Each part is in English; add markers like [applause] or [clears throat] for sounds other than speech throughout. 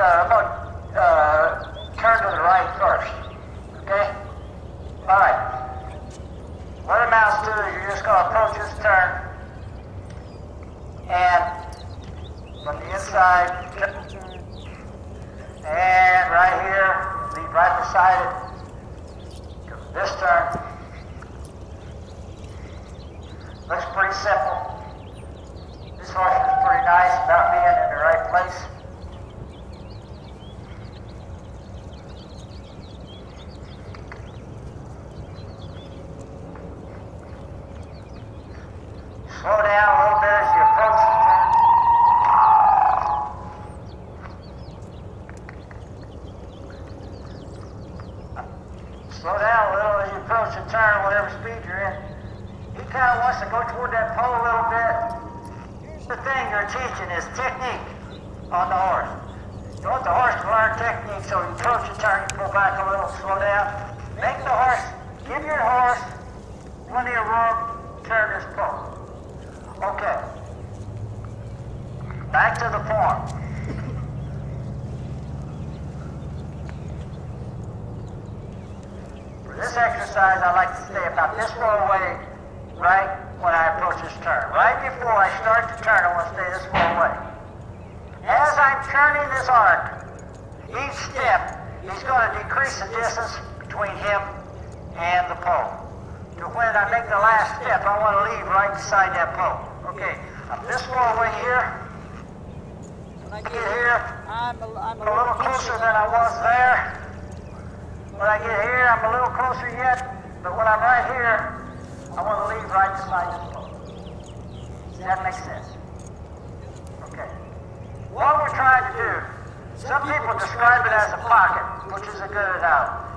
I'm going to uh, turn to the right first. Okay? All right. What it amounts to, you're just going to approach this turn. And from the inside, and right here, lead right beside it. This turn. Looks pretty simple. This horse is pretty nice about being in the right place. Slow down a little bit as you approach the turn. Slow down a little as you approach the turn, whatever speed you're in. He kind of wants to go toward that pole a little bit. Here's the thing you're teaching is technique on the horse. You want the horse to learn technique, so you approach the turn, you pull back a little, slow down. Make the horse, give your horse plenty of room, turn this pole. Okay. Back to the form. For this exercise, I like to stay about this far away, right when I approach this turn. Right before I start the turn, I want to stay this far away. As I'm turning this arc, each step is going to decrease the distance between him and the pole. To when I make the last step, I want to leave right beside that pole. Okay, I'm this far away here. When I Get here, I'm a, I'm a little closer than I was there. When I get here, I'm a little closer yet, but when I'm right here, I want to leave right beside this pole. Does that make sense? Okay. What we're trying to do, some people describe it as a pocket, which is a good analogy.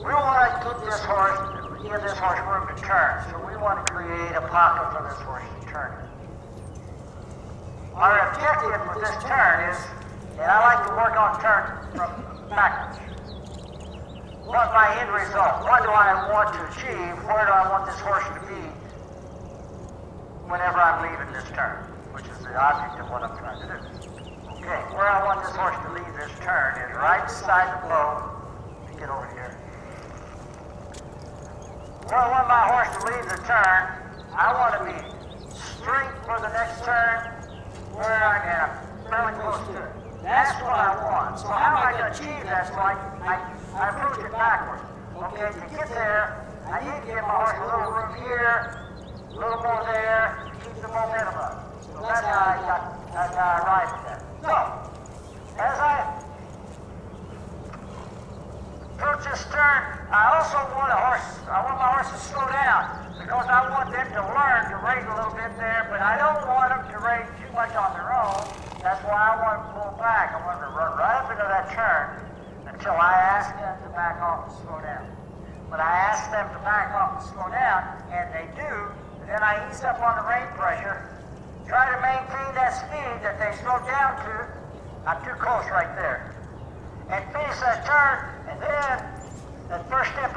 We want to keep this horse, give this horse room to turn, so we want to create a pocket for this horse to turn. Our objective with this turn is, and I like to work on turn from backwards. What's my end result? What do I want to achieve? Where do I want this horse to be whenever I'm leaving this turn? Which is the object of what I'm trying to do. Okay, where I want this horse to leave this turn is right beside the bow. Let me get over here. I want my horse to leave the turn, I want to be straight for the next turn where I am fairly close to it. That's what I want. So how am I going to achieve that? So I, I, approach it backwards. Okay, to get there, I need to give my horse a little room here, a little more there, keep the momentum up. So that's how I got, that's how I arrived at that. So, as I approach this turn, I also want a horse, I want my horse to slow down because I want them to learn to rate a little bit there, but I don't want them to rate too much on their own. That's why I want them to pull back. I want them to run right up into that turn until I ask them to back off and slow down. When I ask them to back off and slow down, and they do, then I ease up on the rein pressure, try to maintain that speed that they slowed down to. I'm too close right there. And finish that turn, and then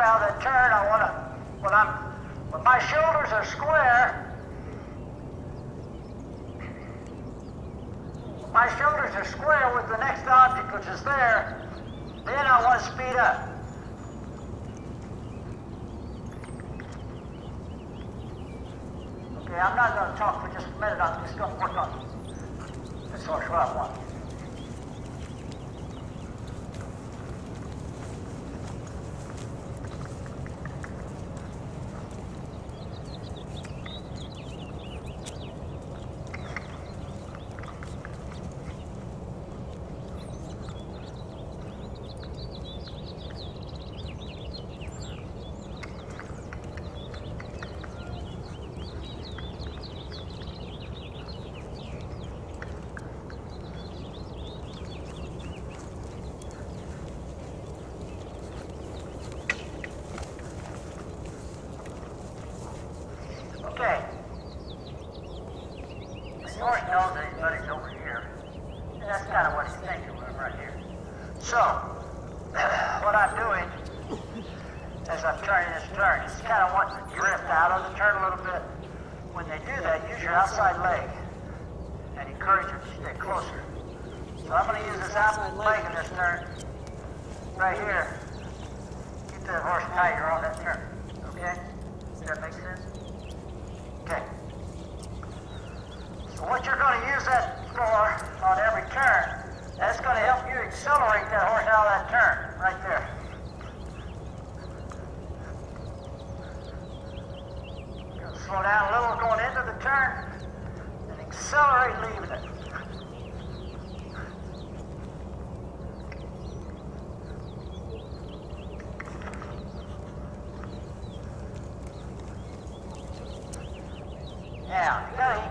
first step out of turn, I want to, when I'm, when my shoulders are square, my shoulders are square with the next object which is there, then I want to speed up. Okay, I'm not going to talk for just a minute. I'm just going to work on this horse what I want. Okay. The horse knows buddy's over here. And that's kind of what he's thinking I'm right here. So, [clears throat] what I'm doing as I'm turning this turn is kind of want to drift out of the turn a little bit. When they do that, use your outside leg and encourage them to stay closer. So I'm going to use this outside leg in this turn. Right here. Get that horse tighter on that turn. Okay? Does that make sense? Okay. What you're going to use that for on every turn, that's going to help you accelerate that horse out of that turn right there. Slow down a little going into the turn and accelerate leaving it. Yeah, you gotta